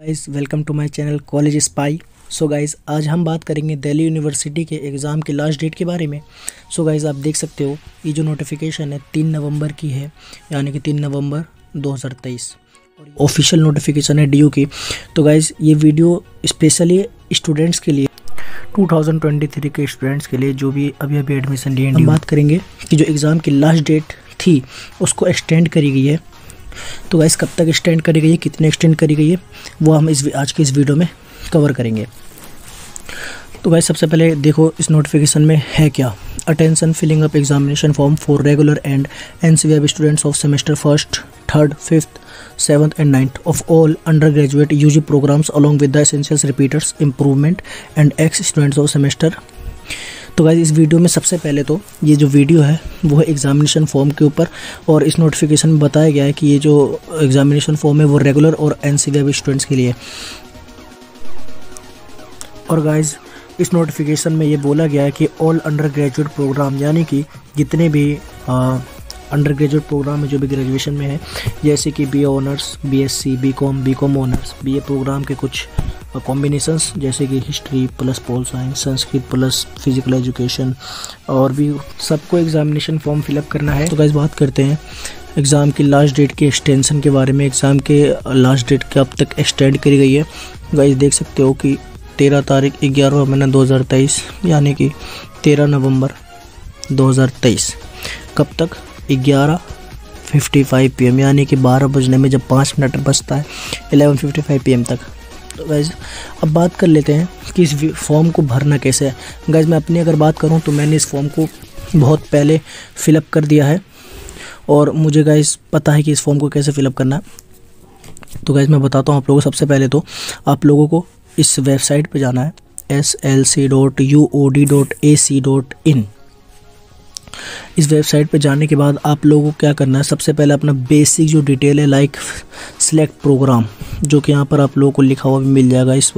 Guys welcome to my channel college spy so guys आज हम बात करेंगे दिल्ली यूनिवर्सिटी के एग्ज़ाम के लास्ट डेट के बारे में। सो so गाइस आप देख सकते हो, ये जो नोटिफिकेशन है, तीन नवंबर की है, यानी कि तीन नवंबर 2023 और ऑफिशियल नोटिफिकेशन है DU की। तो गाइस ये वीडियो स्पेशली स्टूडेंट्स के लिए 2023 के स्टूडेंट्स के लिए जो भी अभी अभी एडमिशन लिए बात करेंगे कि जो एग्ज़ाम की लास्ट डेट थी, उसको एक्सटेंड करी गई है। तो गाइस कब तक एक्सटेंड करी गई है, कितने एक्सटेंड करी गई है, वो हम इस आज के इस वीडियो में कवर करेंगे। तो गाइस सबसे पहले देखो इस नोटिफिकेशन में है क्या? Attention filling up examination form for regular and an students of semester first third fifth seventh and ninth of all under graduate U G programmes along with the essentials repeaters improvement and ex students of semester तो guys इस video में सबसे पहले तो ये जो video है, वो है एग्जामिनेशन फॉर्म के ऊपर और इस नोटिफिकेशन में बताया गया है कि ये जो एग्जामिनेशन फॉर्म है, वो रेगुलर और एन स्टूडेंट्स के लिए और गाइज़ इस नोटिफिकेशन में ये बोला गया है कि ऑल अंडर ग्रेजुएट प्रोग्राम यानी कि जितने भी अंडर ग्रेजुएट प्रोग्राम है जो भी ग्रेजुएशन में है। जैसे कि B honours B S C B com B com honours B A programme के कुछ कॉम्बिनेशंस जैसे कि history plus pol science Sanskrit plus physical education और भी सबको एग्जामिनेशन फॉर्म फिलअप करना है। तो गाइज़ बात करते हैं एग्ज़ाम की लास्ट डेट की एक्सटेंशन के बारे में। एग्ज़ाम के लास्ट डेट कब तक एक्सटेंड करी गई है। गाइज़ देख सकते हो कि तेरह तारीख ग्यारहवा महीना दो हज़ार तेईस, यानी कि तेरह नवंबर दो हज़ार तेईस। कब तक? ग्यारह फिफ्टी फाइव पी एम, यानी कि बारह बजने में जब पाँच मिनट बचता है eleven fifty five P M तक। तो गैज़ अब बात कर लेते हैं कि इस फॉर्म को भरना कैसे है। गैज़ मैं अपनी अगर बात करूँ तो मैंने इस फॉर्म को बहुत पहले फ़िलअप कर दिया है। और मुझे गैज़ पता है कि इस फॉर्म को कैसे फ़िलअप करना है। तो गैज़ मैं बताता हूँ आप लोगों को सबसे पहले तो आप लोगों को इस वेबसाइट पर जाना है S L C dot U O D dot A C dot in इस वेबसाइट पे जाने के बाद आप लोगों को क्या करना है, सबसे पहले अपना बेसिक जो डिटेल है लाइक सिलेक्ट प्रोग्राम जो कि यहाँ पर आप लोगों को लिखा हुआ भी मिल जाएगा इस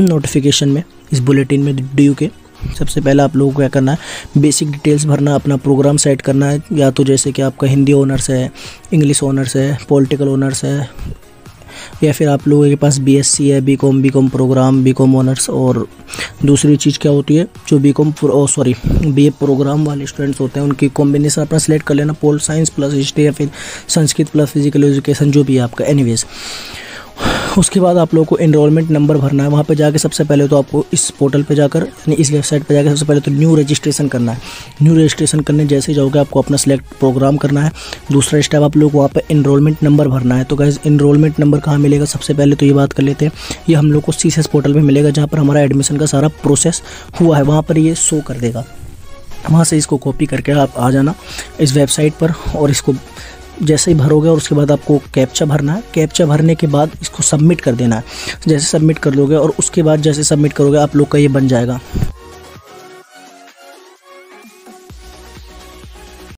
नोटिफिकेशन में, इस बुलेटिन में ड्यू के। सबसे पहले आप लोगों को क्या करना है बेसिक डिटेल्स भरना, अपना प्रोग्राम सेट करना है। या तो जैसे कि आपका हिंदी ऑनर्स है इंग्लिश ऑनर्स है पॉलिटिकल ऑनर्स है या फिर आप लोगों के पास बीएससी है B com B com programme B BCom honours और दूसरी चीज़ क्या होती है, जो B BCom sorry BA programme वाले स्टूडेंट्स होते हैं, उनकी कॉम्बिनेशन अपना सेलेक्ट कर लेना पोल साइंस प्लस हिस्ट्री या फिर संस्कृत प्लस फ़िज़िकल एजुकेशन जो भी है आपका एनीवेज उसके बाद आप लोगों को इनरोलमेंट नंबर भरना है। वहाँ पे जाके सबसे पहले तो आपको इस पोर्टल पे जाकर, यानी इस वेबसाइट पे जाकर सबसे पहले तो न्यू रजिस्ट्रेशन करना है। न्यू रजिस्ट्रेशन करने जैसे जाओगे आपको अपना सेलेक्ट प्रोग्राम करना है। दूसरा स्टेप आप लोग वहाँ पर इनरोलमेंट नंबर भरना है। तो गैस इनरोलमेंट नंबर कहाँ मिलेगा? सबसे पहले तो ये बात कर लेते हैं। ये हम लोग को सी पोर्टल पर मिलेगा, जहाँ पर हमारा एडमिशन का सारा प्रोसेस हुआ है। वहाँ पर ये शो कर देगा। वहाँ से इसको कॉपी करके आप आ जाना इस वेबसाइट पर और इसको जैसे ही भरोगे और उसके बाद आपको कैप्चा भरना है। कैप्चा भरने के बाद इसको सबमिट कर देना है। जैसे सबमिट कर लोगे और उसके बाद जैसे सबमिट करोगे, आप लोग का ये बन जाएगा।